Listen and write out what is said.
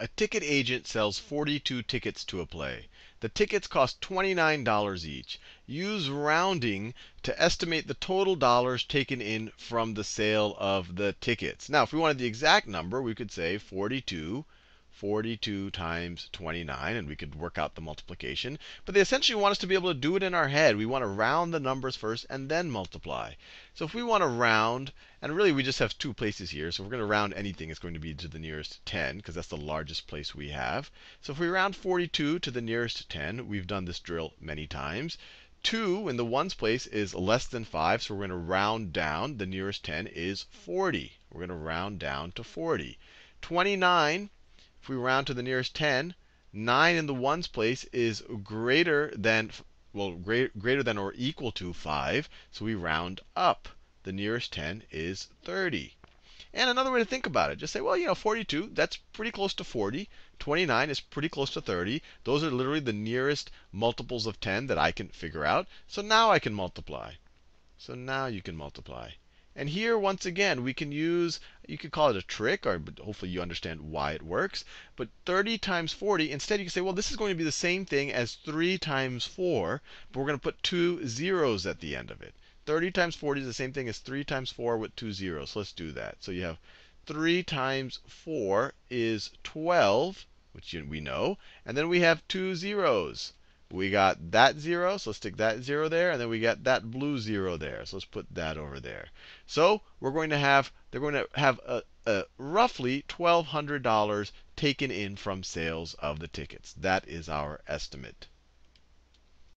a ticket agent sells 42 tickets to a play. The tickets cost $29 each. Use rounding to estimate the total dollars taken in from the sale of the tickets. Now, if we wanted the exact number, we could say 42 42 times 29, and we could work out the multiplication. But they essentially want us to be able to do it in our head. We want to round the numbers first and then multiply. So if we want to round, and really we just have two places here, so if we're going to round anything, it's going to be to the nearest 10, because that's the largest place we have. So if we round 42 to the nearest 10, we've done this drill many times. 2 in the ones place is less than 5, so we're going to round down. The nearest 10 is 40. We're going to round down to 40. 29 if we round to the nearest 10, 9 in the ones place is greater than, well, greater than or equal to 5. So we round up. The nearest 10 is 30. And another way to think about it, just say, well, you know, 42, that's pretty close to 40. 29 is pretty close to 30. Those are literally the nearest multiples of 10 that I can figure out. So now I can multiply. So now you can multiply. And here, once again, we can use, you could call it a trick, or hopefully you understand why it works. But 30 times 40, instead you can say, well, this is going to be the same thing as 3 times 4, but we're going to put two zeros at the end of it. 30 times 40 is the same thing as 3 times 4 with two zeros. Let's do that. So you have 3 times 4 is 12, which we know. And then we have two zeros we got that 0, so let's stick that 0 there, and then we got that blue 0 there. So let's put that over there. So we're going to have, they're going to have a, a roughly $1,200 taken in from sales of the tickets. That is our estimate.